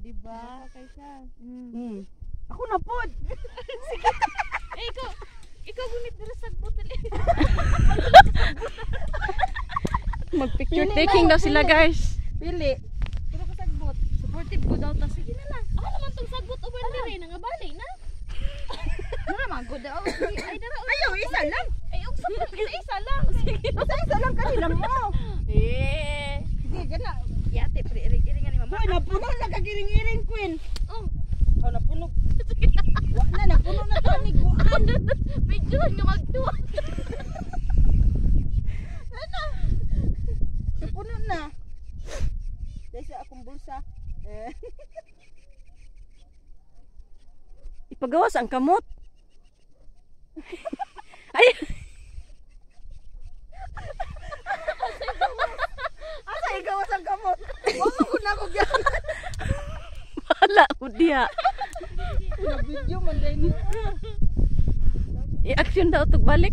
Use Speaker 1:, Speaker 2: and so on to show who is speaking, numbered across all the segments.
Speaker 1: di ba?
Speaker 2: Kay siya.
Speaker 1: Mm.
Speaker 3: Hmm. Ako na po.
Speaker 2: Eh, ikaw, ikaw gunit dira sa bottle.
Speaker 4: Mag-picture
Speaker 3: Pili
Speaker 4: taking
Speaker 3: na,
Speaker 4: daw sila guys.
Speaker 3: Pili.
Speaker 2: Pero ka sagbot. Supportive ko daw ta. Sige na lang. Ako naman tong sagbot over dire nga bali na.
Speaker 1: Ano naman, good daw.
Speaker 2: Ay dara.
Speaker 3: Ayaw, isa lang.
Speaker 2: Ay ug sa isa lang. Sige.
Speaker 3: Isa lang kanina mo.
Speaker 2: Eh.
Speaker 3: Sige, gana.
Speaker 1: Yate, pre, iring nga ni mama.
Speaker 3: Uy, napuno na kagiring-iring, Queen.
Speaker 2: Oh.
Speaker 3: Oh, napuno. Wa na, napuno na to ni Kuan.
Speaker 2: Medyo nga magtuwa.
Speaker 3: Napuno na. Dahil sa akong bulsa. Eh.
Speaker 4: Ipagawas ang kamot. Ay,
Speaker 3: Asa ikaw ang kamot? Wala ko na ko gyan.
Speaker 4: wala ko diha.
Speaker 3: Na video man din.
Speaker 4: I-action daw tug balik.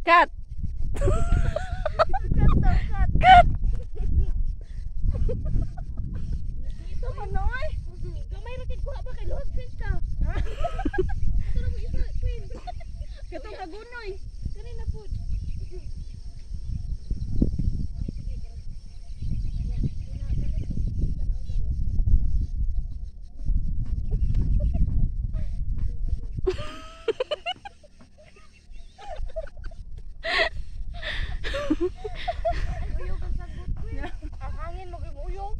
Speaker 4: Cut. Cut.
Speaker 3: Ito manoy.
Speaker 2: Gamay ra kid kuha ba kay Lord Chris ka. Ito na mo isa queen.
Speaker 3: Katong kagunoy.
Speaker 2: Kanina po. Ang hangin mo kay uyong.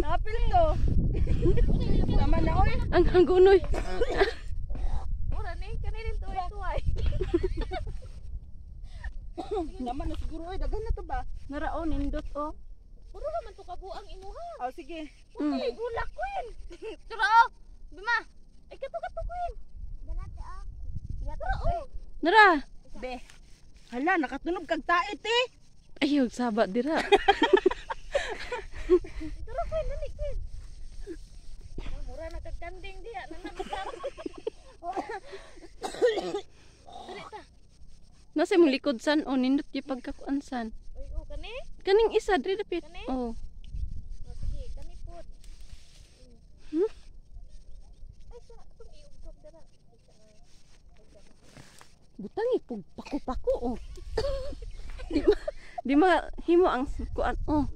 Speaker 3: Napil to to. Tama na oy.
Speaker 4: Ang hangunoy.
Speaker 2: Mura ni kanina tuway-tuway.
Speaker 3: Naman na siguro oy, daghan na to ba?
Speaker 4: Naraon nindot oh.
Speaker 2: Puro naman to kabuang imuha.
Speaker 3: Oh, sige.
Speaker 4: Mm.
Speaker 2: Ay, bulak queen. Tara oh. Bima. Ay kato kato queen. Ganate ah. Yata oh.
Speaker 4: Nara.
Speaker 3: Be. Hala, nakatunog kag tait eh.
Speaker 4: Ayaw saba dira.
Speaker 2: Tara queen, dali queen. Ah, Mura na kagkanding diha. Nanamsam. Dali ta.
Speaker 4: Nasa mong likod san oh nindot yung pagkakuan san.
Speaker 2: Uy, oh, kani?
Speaker 4: Kaning isa diri dapit.
Speaker 2: Kani?
Speaker 4: Oh.
Speaker 2: Oh, sige, kani put.
Speaker 4: Hmm?
Speaker 2: Ay, sa itong iugtog dara.
Speaker 4: Butang ipog pako-pako oh. di ma di ma himo ang kuan oh.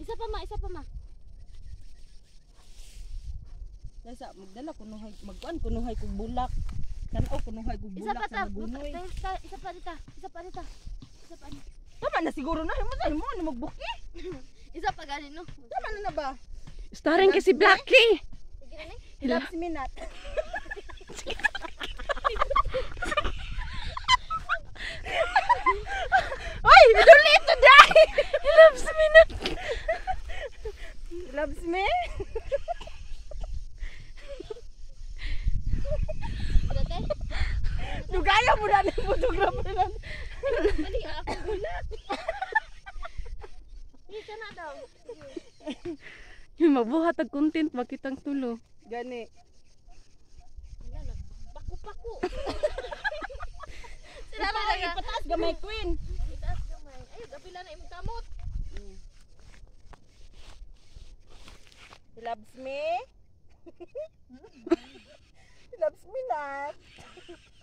Speaker 2: Isa pa ma, isa pa ma.
Speaker 3: Nasa magdala kunuhay magkuan kunuhay kog bulak. Tan-aw kunuhay kog
Speaker 2: Isa
Speaker 3: bulak
Speaker 2: pa ta.
Speaker 3: sa
Speaker 2: ta- Isa pa dita. Isa pa dita. Isa pa. dita.
Speaker 3: Tama na siguro na mo sa mo na magbuki.
Speaker 2: Isa pa ganin no.
Speaker 3: Tama na na ba?
Speaker 4: Starring kasi Blackie.
Speaker 2: Sige na ni.
Speaker 4: Hila.
Speaker 3: Loves me not. Oy, duli ito dai.
Speaker 4: He loves me na.
Speaker 3: Loves me. Mo na ng photographer na.
Speaker 2: Mali ako gulat. Ka na daw.
Speaker 4: Yung mabuhat ang content makitang tulo.
Speaker 3: Gani.
Speaker 2: Paku-paku.
Speaker 3: Na
Speaker 2: na nga.
Speaker 3: ipataas gamay queen.
Speaker 2: Itaas gamay. Ay, gapila na imong kamot.
Speaker 3: He loves me. He loves me not.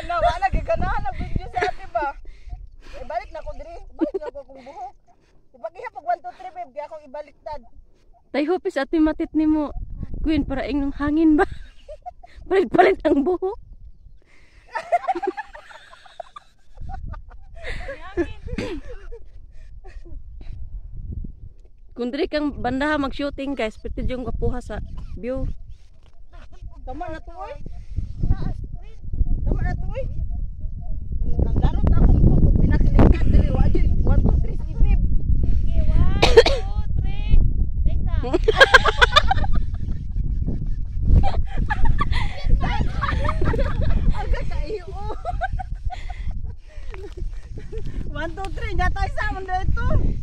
Speaker 3: Ano, wala giganahan ang video sa ate ba? Eh, balik na ko diri. Kung buhok. Ibagi pag 1 2 3 babe, kaya akong ibaliktad.
Speaker 4: Tay hopis at matit nimo. Queen para ingong hangin ba? Palit-palit ang buhok. Kung diri kang bandaha mag-shooting guys, pwede yung kapuha sa view.
Speaker 3: Tama na to oy. Tama na to oy. Nang darot na akong buhok, pinakilikan diri wa
Speaker 2: One, two, three,
Speaker 3: sleep. Okay, one, two, three. Data. Agak kayo. One, two, three.
Speaker 1: Nyata isa menda itu.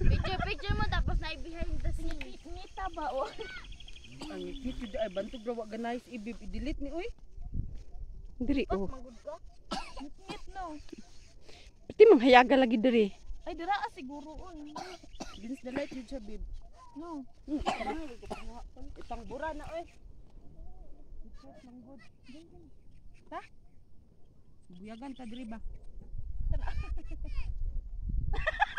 Speaker 1: Picture, picture mo ta na behind the scene. Ngita ba o?
Speaker 3: Ang ikit yun ay bantog rawa ganayos ibib i-delete ni uy.
Speaker 4: Diri oh.
Speaker 1: Magud ko. Ngit no.
Speaker 4: Pati manghayaga lagi diri.
Speaker 1: Ay dira ah, siguro on.
Speaker 3: Against the light yun siya bib.
Speaker 1: No.
Speaker 3: Itang bura na oy. Ha? Buyagan ka diri ba?